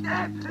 Where